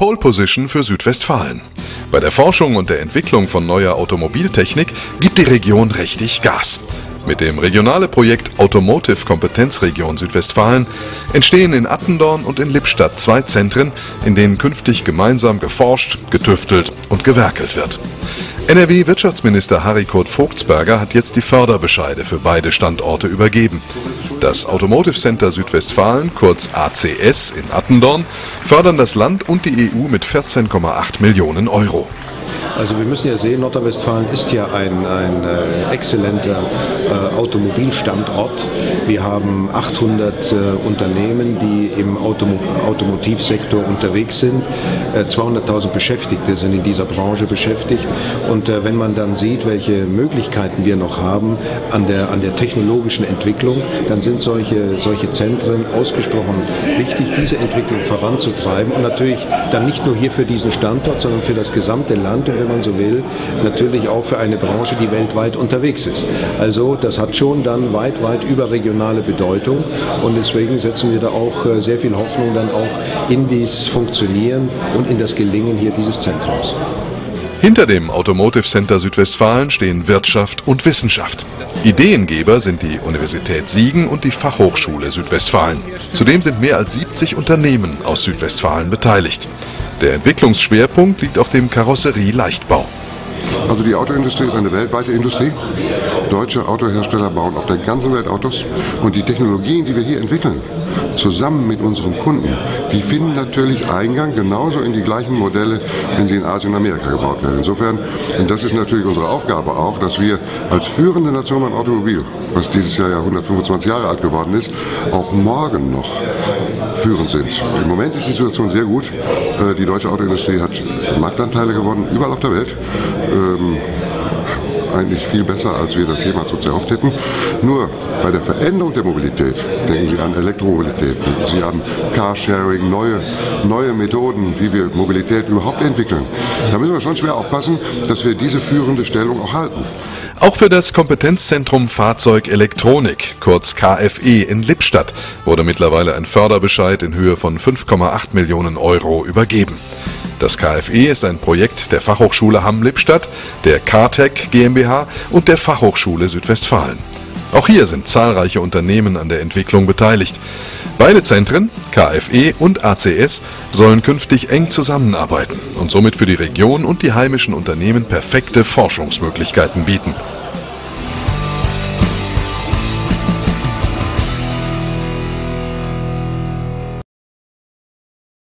Pole Position für Südwestfalen. Bei der Forschung und der Entwicklung von neuer Automobiltechnik gibt die Region richtig Gas. Mit dem regionale Projekt Automotive Kompetenzregion Südwestfalen entstehen in Attendorn und in Lippstadt zwei Zentren, in denen künftig gemeinsam geforscht, getüftelt und gewerkelt wird. NRW-Wirtschaftsminister Harry Kurt Vogtsberger hat jetzt die Förderbescheide für beide Standorte übergeben. Das Automotive Center Südwestfalen, kurz ACS in Attendorn, fördern das Land und die EU mit 14,8 Millionen Euro. Also wir müssen ja sehen, Nordrhein-Westfalen ist ja ein, ein äh, exzellenter äh, Automobilstandort. Wir haben 800 äh, Unternehmen, die im Automo Automotivsektor unterwegs sind. 200.000 äh, Beschäftigte sind in dieser Branche beschäftigt. Und äh, wenn man dann sieht, welche Möglichkeiten wir noch haben an der, an der technologischen Entwicklung, dann sind solche, solche Zentren ausgesprochen wichtig, diese Entwicklung voranzutreiben und natürlich dann nicht nur hier für diesen Standort, sondern für das gesamte Land und wenn man so will, natürlich auch für eine Branche, die weltweit unterwegs ist. Also das hat schon dann weit, weit überregionale Bedeutung und deswegen setzen wir da auch äh, sehr viel Hoffnung dann auch in dieses Funktionieren und in das Gelingen hier dieses Zentrums. Hinter dem Automotive Center Südwestfalen stehen Wirtschaft und Wissenschaft. Ideengeber sind die Universität Siegen und die Fachhochschule Südwestfalen. Zudem sind mehr als 70 Unternehmen aus Südwestfalen beteiligt. Der Entwicklungsschwerpunkt liegt auf dem Karosserie-Leichtbau. Also die Autoindustrie ist eine weltweite Industrie. Deutsche Autohersteller bauen auf der ganzen Welt Autos und die Technologien, die wir hier entwickeln, zusammen mit unseren Kunden, die finden natürlich Eingang genauso in die gleichen Modelle, wenn sie in Asien und Amerika gebaut werden. Insofern, und das ist natürlich unsere Aufgabe auch, dass wir als führende Nation beim Automobil, was dieses Jahr ja 125 Jahre alt geworden ist, auch morgen noch führend sind. Im Moment ist die Situation sehr gut. Äh, die deutsche Autoindustrie hat Marktanteile gewonnen, überall auf der Welt. Ähm, eigentlich viel besser, als wir das jemals uns erhofft hätten. Nur bei der Veränderung der Mobilität, denken Sie an Elektromobilität, denken Sie an Carsharing, neue, neue Methoden, wie wir Mobilität überhaupt entwickeln. Da müssen wir schon schwer aufpassen, dass wir diese führende Stellung auch halten. Auch für das Kompetenzzentrum Fahrzeugelektronik, kurz KFE in Lippstadt, wurde mittlerweile ein Förderbescheid in Höhe von 5,8 Millionen Euro übergeben. Das KfE ist ein Projekt der Fachhochschule Hamm-Lippstadt, der CARTEC GmbH und der Fachhochschule Südwestfalen. Auch hier sind zahlreiche Unternehmen an der Entwicklung beteiligt. Beide Zentren, KfE und ACS, sollen künftig eng zusammenarbeiten und somit für die Region und die heimischen Unternehmen perfekte Forschungsmöglichkeiten bieten.